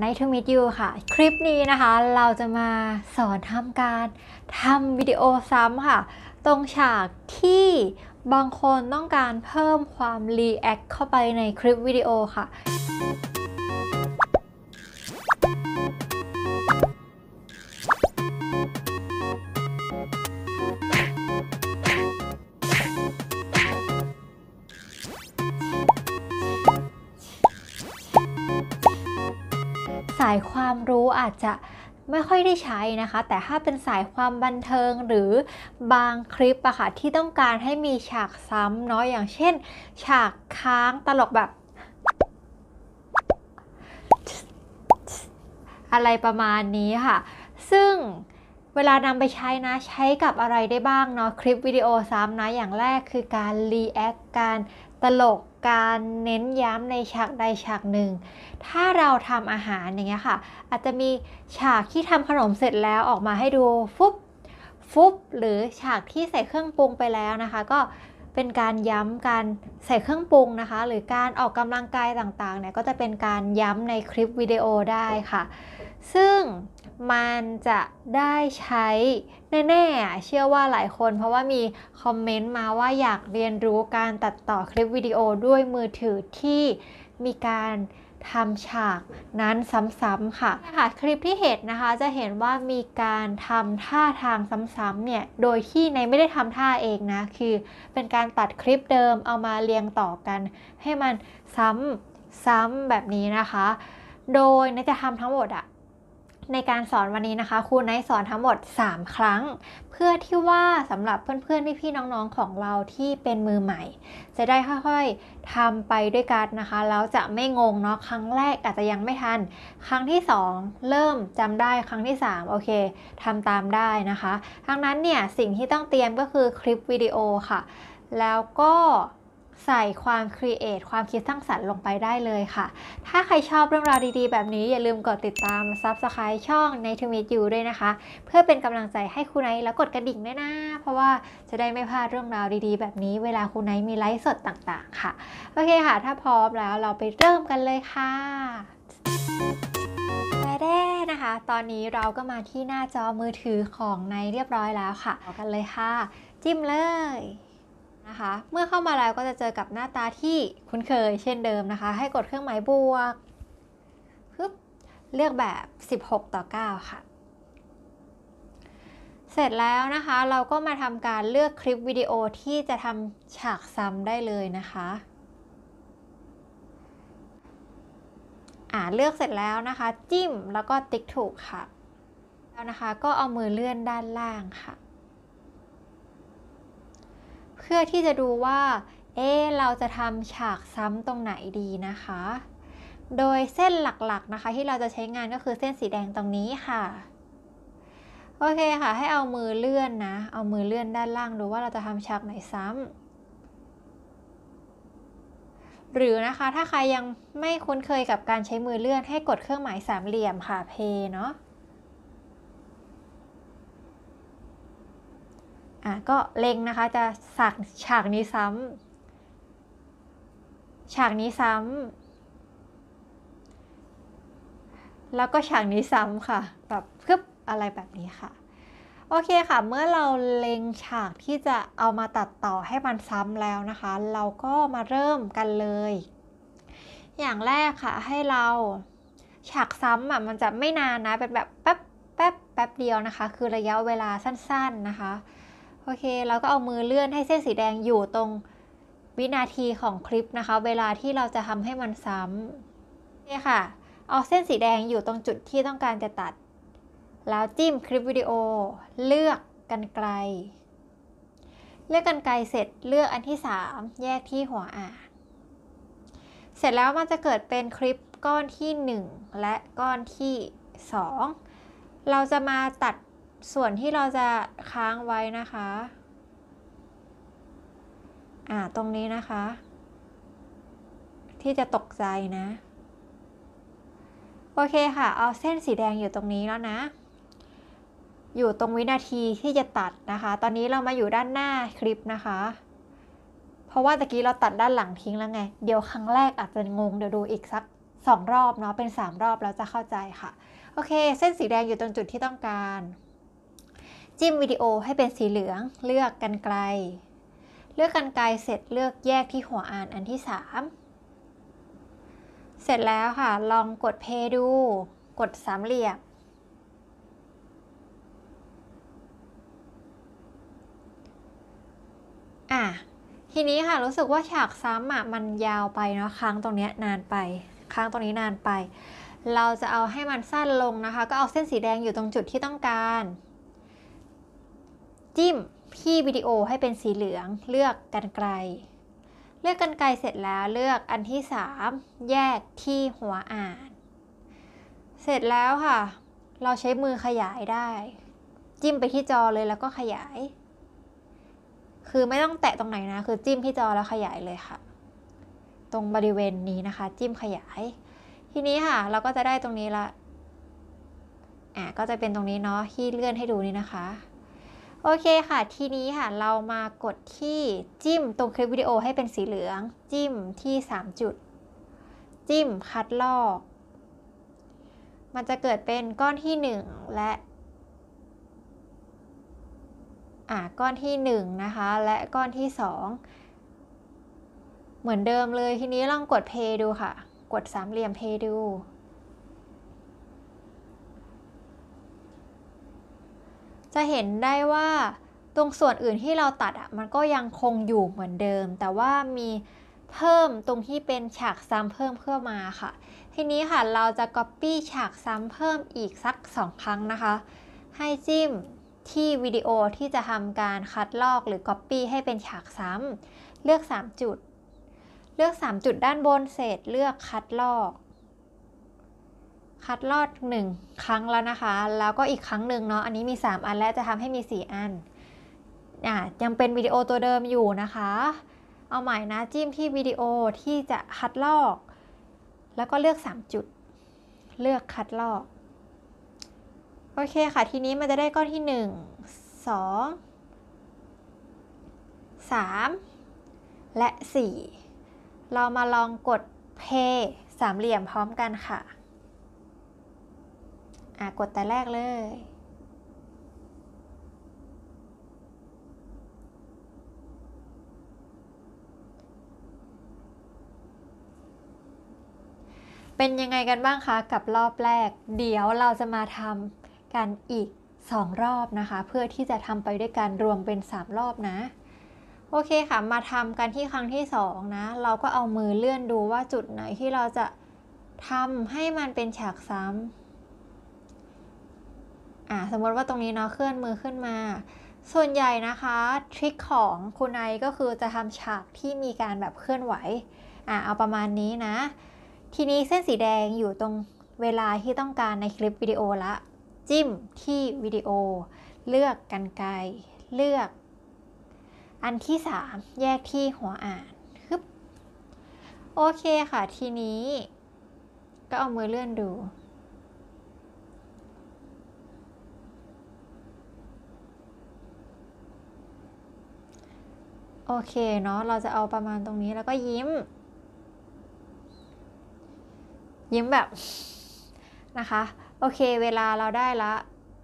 ในทูมิ t ยูค่ะ คลิปนี้นะคะ เราจะมาสอนทำการทำวิดีโอซ้ำค่ะ ตรงฉากที่บางคนต้องการเพิ่มความรีแอคเข้าไปในคลิปวิดีโอค่ะายความรู้อาจจะไม่ค่อยได้ใช้นะคะ แต่ถ้าเป็นสายความบันเทิงหรือบางคลิปอะค่ะที่ต้องการให้มีฉากซ้ำเนาะอย่างเช่น ฉากค้างตลกแบบ อะไรประมาณนี้ค่ะ ซึ่งเวลานำไปใช้นะใช้กับอะไรได้บ้างเนาะคลิปวิดีโอซ้ำนะอย่างแรกคือการ react การ ตลกการเน้นย้ำในฉากใดฉากหนึ่ง ถ้าเราทำอาหารอย่างเงี้ยค่ะ อาจจะมีฉากที่ทำขนมเสร็จแล้วออกมาให้ดูฟุบฟุบหรือฉากที่ใส่เครื่องปรุงไปแล้วนะคะ ก็เป็นการย้ำการใส่เครื่องปรุงนะคะ หรือการออกกำลังกายต่างๆเนี่ยก็จะเป็นการย้ำในคลิปวิดีโอได้ค่ะ ซึ่งมันจะได้ใช้แน่ๆ เชื่อว่าหลายคน เพราะว่ามีคอมเมนต์มาว่าอยากเรียนรู้การตัดต่อคลิปวิดีโอด้วยมือถือที่มีการทำฉากนั้นซ้ำๆค่ะค่ะคลิปที่เห็นนะคะจะเห็นว่ามีการทำท่าทางซ้ำๆเนี่ย โดยที่ในไม่ได้ทำท่าเองนะ คือเป็นการตัดคลิปเดิมเอามาเรียงต่อกัน ให้มันซ้ำๆแบบนี้นะคะ โดยในจะทำทั้งหมดอะ ในการสอนวันนี้นะคะครูไนท์สอนทั้งหมด 3 ครั้ง เพื่อที่ว่าสำหรับเพื่อนๆพี่ๆน้องๆของเราที่เป็นมือใหม่ จะได้ค่อยๆทำไปด้วยกันนะคะแล้วจะไม่งงเนาะครั้งแรกอาจจะยังไม่ทัน ครั้งที่ 2 เริ่มจำได้ครั้งที่ 3 โอเคทำตามได้นะคะทั้งนั้นเนี่ยสิ่งที่ต้องเตรียมก็คือคลิปวิดีโอค่ะ แล้วก็ ใส่ความครีเอทความคิดสร้างสรรค์ลงไปได้เลยค่ะ ถ้าใครชอบเรื่องราวดีๆ แบบนี้อย่าลืมกดติดตาม Subscribe ช่องใน To Meet You ด้วยนะคะ เพื่อเป็นกำลังใจให้คุณไนท์แล้วกดกระดิ่งด้วยนะ เพราะว่าจะได้ไม่พลาดเรื่องราวดีๆ แบบนี้ เวลาคุณไนท์มีไลฟ์สดต่างๆ ค่ะ โอเคค่ะ ถ้าพร้อมแล้วเราไปเริ่มกันเลยค่ะแด้นะคะ ตอนนี้เราก็มาที่หน้าจอมือถือของไนท์เรียบร้อยแล้วค่ะเอากันเลยค่ะ จิ้มเลย นะคะ เมื่อเข้ามาแล้วก็จะเจอกับหน้าตาที่คุ้นเคยเช่นเดิมนะคะ ให้กดเครื่องหมายบวกปึ๊บเลือกแบบ 16 ต่อ 9 ค่ะ เสร็จแล้วนะคะเราก็มาทำการเลือกคลิปวิดีโอที่จะทำฉากซ้ำได้เลยนะคะอ่าเลือกเสร็จแล้วนะคะ จิ้มแล้วก็ติ๊กถูกค่ะ แล้วนะคะก็เอามือเลื่อนด้านล่างค่ะ พื่อที่จะดูว่า เอ๊เราจะทำฉากซ้ำตรงไหนดีนะคะ โดยเส้นหลักๆนะคะ ที่เราจะใช้งานก็คือเส้นสีแดงตรงนี้ค่ะ โอเคค่ะ ให้เอามือเลื่อนนะ เอามือเลื่อนด้านล่างดูว่าเราจะทำฉากไหนซ้ำหรือนะคะถ้าใครยังไม่คุ้นเคยกับการใช้มือเลื่อนให้กดเครื่องหมายสามเหลี่ยมค่ะเพเนาะ อะก็เล็งนะคะจะสักฉากนี้ซ้ำฉากนี้ซ้ำแล้วก็ฉากนี้ซ้ำค่ะแบบพึบอะไรแบบนี้ค่ะโอเคค่ะ เมื่อเราเล็งฉากที่จะเอามาตัดต่อให้มันซ้ำแล้วนะคะ เราก็มาเริ่มกันเลย อย่างแรกค่ะให้เราฉากซ้ำอะมันจะไม่นานนะเป็นแบบแป๊บแป๊บแป๊บเดียวนะคะ คือระยะเวลาสั้นๆนะคะ โอเค เราก็เอามือเลื่อนให้เส้นสีแดงอยู่ตรงวินาทีของคลิปนะคะ เวลาที่เราจะทำให้มันซ้ำนี่ค่ะ เอาเส้นสีแดงอยู่ตรงจุดที่ต้องการจะตัด แล้วจิ้มคลิปวิดีโอ เลือกกันไกล เลือกกันไกลเสร็จเลือกอันที่ 3 แยกที่หัวอ่าน เสร็จแล้วมันจะเกิดเป็นคลิปก้อนที่ 1 และก้อนที่ 2 เราจะมาตัด ส่วนที่เราจะค้างไว้นะคะ อ่า ตรงนี้นะคะ ที่จะตกใจนะ โอเคค่ะ เอาเส้นสีแดงอยู่ตรงนี้แล้วนะ อยู่ตรงวินาทีที่จะตัดนะคะ ตอนนี้เรามาอยู่ด้านหน้าคลิปนะคะ เพราะว่าตะกี้เราตัดด้านหลังทิ้งแล้วไง เดี๋ยวครั้งแรกอาจจะงง เดี๋ยวดูอีกสัก2รอบเนาะ เป็น3รอบแล้วจะเข้าใจค่ะ โอเค เส้นสีแดงอยู่ตรงจุดที่ต้องการ จิ้มวิดีโอให้เป็นสีเหลือง เลือกกันไกล เลือกกันไกลเสร็จเลือกแยกที่หัวอ่านอันที่ 3 เสร็จแล้วค่ะ ลองกดเพย์ดู กดสามเหลี่ยม อะ ทีนี้ค่ะรู้สึกว่าฉากซ้ำอะมันยาวไปเนาะค้างตรงนี้นานไป ค้างตรงนี้นานไป เราจะเอาให้มันสั้นลงนะคะ ก็เอาเส้นสีแดงอยู่ตรงจุดที่ต้องการ จิ้มที่วิดีโอให้เป็นสีเหลือง เลือกกันไกล เลือกกันไกลเสร็จแล้วเลือกอันที่ 3 แยกที่หัวอ่าน เสร็จแล้วค่ะ เราใช้มือขยายได้ จิ้มไปที่จอเลยแล้วก็ขยาย คือไม่ต้องแตะตรงไหนนะ คือจิ้มที่จอแล้วขยายเลยค่ะ ตรงบริเวณนี้นะคะ จิ้มขยาย ทีนี้ค่ะ เราก็จะได้ตรงนี้ละอะก็จะเป็นตรงนี้เนาะที่เลื่อนให้ดูนี่นะคะ โอเคค่ะ ทีนี้ค่ะเรามากดที่จิ้มตรงคลิปวิดีโอให้เป็นสีเหลือง จิ้มที่ 3 จุด จิ้มคัดลอก มันจะเกิดเป็นก้อนที่ 1 และอ่าก้อนที่ 1 นะคะ และก้อนที่ 2 เหมือนเดิมเลยทีนี้ลองกดเพย์ดูค่ะ กดสามเหลี่ยมเพย์ดู จะเห็นได้ว่าตรงส่วนอื่นที่เราตัดอะมันก็ยังคงอยู่เหมือนเดิม แต่ว่ามีเพิ่มตรงที่เป็นฉากซ้ำเพิ่มเข้ามาค่ะ ทีนี้ค่ะเราจะ Copy ฉากซ้ำเพิ่มอีกสัก 2 ครั้งนะคะ ให้จิ้มที่วิดีโอที่จะทำการคัดลอกหรือ Copy ให้เป็นฉากซ้ำเลือก 3 จุด เลือก 3 จุดด้านบนเสร็จเลือกคัดลอก คัดลอก1ครั้งแล้วนะคะ แล้วก็อีกครั้งหนึ่งเนาะอันนี้มี 3 อันและจะทำให้มี 4 อันอะยังเป็นวิดีโอตัวเดิมอยู่นะคะ เอาใหม่นะจิ้มที่วิดีโอที่จะคัดลอก แล้วก็เลือก 3 จุด เลือกคัดลอกโอเคค่ะ ทีนี้มันจะได้ก้อนที่ 1 2 3 และ 4 เรามาลองกด play สามเหลี่ยมพร้อมกันค่ะ อะกดแต่แรกเลย เป็นยังไงกันบ้างคะกับรอบแรก เดี๋ยวเราจะมาทำกันอีก 2 รอบนะคะ เพื่อที่จะทำไปด้วยกันรวมเป็น 3 รอบนะโอเคค่ะ มาทำกันที่ครั้งที่ 2 นะ เราก็เอามือเลื่อนดูว่าจุดไหนที่เราจะทำให้มันเป็นฉากซ้ำ อ่าสมมติว่าตรงนี้เนาะเคลื่อนมือขึ้นมา ส่วนใหญ่นะคะทริคของคุณไอก็คือจะทำฉากที่มีการแบบเคลื่อนไหวอ่าเอาประมาณนี้นะ ทีนี้เส้นสีแดงอยู่ตรงเวลาที่ต้องการในคลิปวิดีโอละ จิ้มที่วิดีโอ เลือกกันไกลเลือก อันที่ 3 แยกที่หัวอ่านฮึบโอเคค่ะทีนี้ ก็เอามือเลื่อนดู โอเคเนาะเราจะเอาประมาณตรงนี้แล้วก็ยิ้ม ยิ้มแบบนะคะ โอเคเวลาเราได้ละ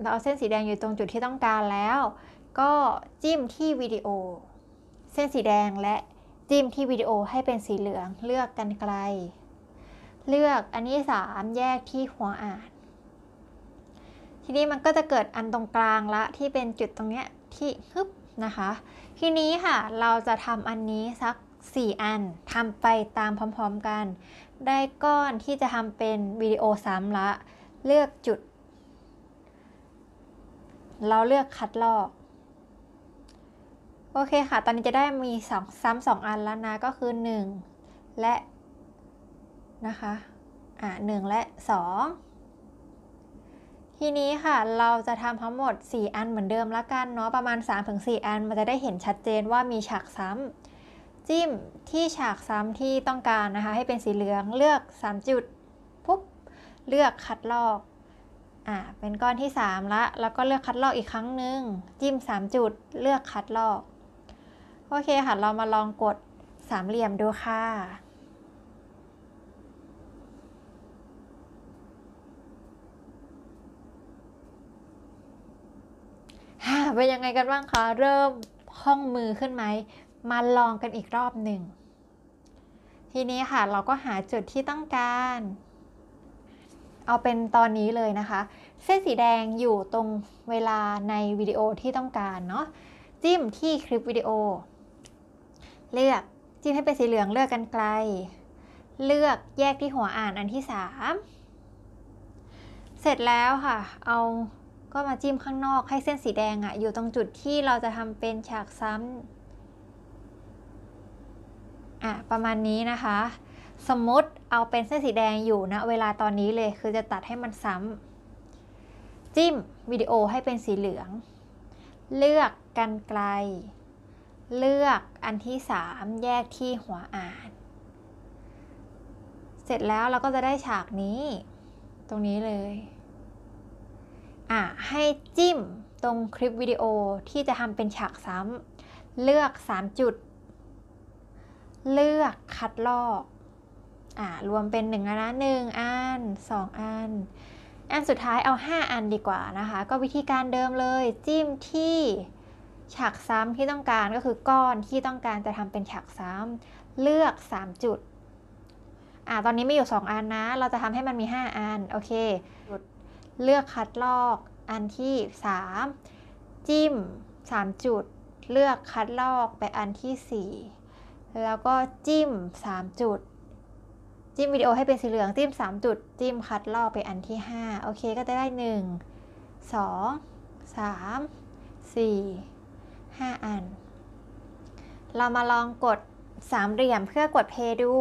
เราเอาเส้นสีแดงอยู่ตรงจุดที่ต้องการแล้ว ก็จิ้มที่วิดีโอ เส้นสีแดงและจิ้มที่วิดีโอให้เป็นสีเหลืองเลือกกันไกล เลือกอันที่3แยกที่หัวอ่าน ทีนี้มันก็จะเกิดอันตรงกลางละที่เป็นจุดตรงเนี้ยที่ฮึบ นะคะ ทีนี้ค่ะเราจะทำอันนี้สัก 4 อันทำไปตามพร้อมๆกัน ได้ก้อนที่จะทำเป็นวิดีโอซ้ำละ เลือกจุด เราเลือกคัดลอกโอเคค่ะ ตอนนี้จะได้มีสองซ้ำสองอันแล้วนะ ก็คือ 1 และ นะคะ อ่าหนึ่งและ 2 ทีนี้ค่ะเราจะทำทั้งหมด 4 อันเหมือนเดิมละกันเนาะประมาณ 3-4 อันมันจะได้เห็นชัดเจนว่ามีฉากซ้ำจิ้มที่ฉากซ้ำที่ต้องการนะคะ ให้เป็นสีเหลืองเลือก 3 จุดปุ๊บเลือกคัดลอกอ่าเป็นก้อนที่ 3 ละ แล้วก็เลือกคัดลอกอีกครั้งหนึ่งจิ้ม 3 จุดเลือกคัดลอก โอเคค่ะ เรามาลองกดสามเหลี่ยมดูค่ะ เป็นยังไงกันบ้างคะ เริ่มคล่องมือขึ้นไหม มาลองกันอีกรอบหนึ่ง ทีนี้ค่ะเราก็หาจุดที่ต้องการ เอาเป็นตอนนี้เลยนะคะ เส้นสีแดงอยู่ตรงเวลาในวิดีโอที่ต้องการเนาะ จิ้มที่คลิปวิดีโอ เลือกจิ้มให้เป็นสีเหลืองเลือกกันไกล เลือกแยกที่หัวอ่านอันที่ 3 เสร็จแล้วค่ะ เอา ก็มาจิ้มข้างนอกให้เส้นสีแดงอะอยู่ตรงจุดที่เราจะทำเป็นฉากซ้ำอะประมาณนี้นะคะ สมมติเอาเป็นเส้นสีแดงอยู่นะเวลาตอนนี้เลยคือจะตัดให้มันซ้ำจิ้มวิดีโอให้เป็นสีเหลือง เลือกกันไกล เลือกอันที่ 3 แยกที่หัวอ่าน เสร็จแล้วเราก็จะได้ฉากนี้ ตรงนี้เลย อะให้จิ้มตรงคลิปวิดีโอที่จะทำเป็นฉากซ้ำเลือก 3 จุด เลือกคัดลอกอะรวมเป็น1อันนะ1อัน 2 อัน อันสุดท้ายเอา 5 อันดีกว่านะคะ ก็วิธีการเดิมเลยจิ้มที่ฉากซ้ำที่ต้องการก็คือก้อนที่ต้องการจะทำเป็นฉากซ้ำเลือก 3 จุดอ่าตอนนี้มีอยู่ 2 อันนะ เราจะทำให้มันมี 5 อัน โอเค เลือกคัดลอกอันที่ 3 จิ้ม 3 จุด เลือกคัดลอกไปอันที่ 4 แล้วก็จิ้ม 3 จุด จิ้มวิดีโอให้เป็นสีเหลืองจิ้ม 3 จุด จิ้มคัดลอกไปอันที่ 5 โอเคก็จะได้ 1 2 3 4 5 อัน เรามาลองกดสามเหลี่ยมเพื่อกดเพย์ดู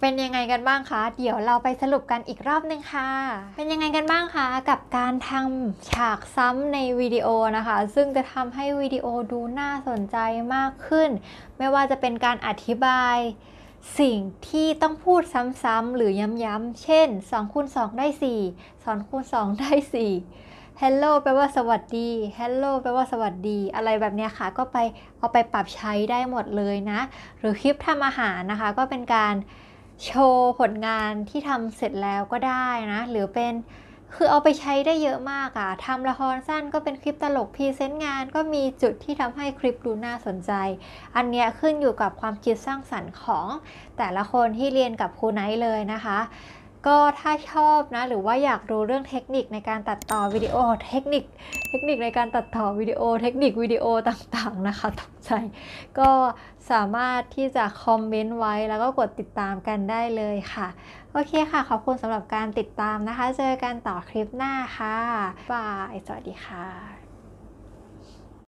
เป็นยังไงกันบ้างคะ เดี๋ยวเราไปสรุปกันอีกรอบหนึ่งค่ะ เป็นยังไงกันบ้างคะ กับการทำฉากซ้ำในวิดีโอนะคะ ซึ่งจะทำให้วิดีโอดูน่าสนใจมากขึ้น ไม่ว่าจะเป็นการอธิบายสิ่งที่ต้องพูดซ้ำๆหรือย้ำๆ เช่น2คูณ2ได้ 4 2คูณ2ได้ 4 Hello แปลว่าสวัสดี Hello แปลว่าสวัสดี อะไรแบบเนี้ยค่ะ ก็ไปเอาไปปรับใช้ได้หมดเลยนะ หรือคลิปทำอาหารนะคะ ก็เป็นการ โชว์ผลงานที่ทำเสร็จแล้วก็ได้นะ หรือเป็นคือเอาไปใช้ได้เยอะมากอะทำละครสั้นก็เป็นคลิปตลกพรีเซนต์งานก็มีจุดที่ทำให้คลิปดูน่าสนใจ อันเนี้ยขึ้นอยู่กับความคิดสร้างสรรค์ของแต่ละคนที่เรียนกับครูไนท์เลยนะคะ ก็ถ้าชอบนะ หรือว่าอยากรู้เรื่องเทคนิคในการตัดต่อวิดีโอเทคนิค เทคนิคในการตัดต่อวิดีโอ เทคนิควิดีโอต่างๆนะคะตกใจก็สามารถที่จะคอมเมนต์ไว้แล้วก็กดติดตามกันได้เลยค่ะ โอเคค่ะ ขอบคุณสำหรับการติดตามนะคะ เจอกันต่อคลิปหน้าค่ะบาย สวัสดีค่ะ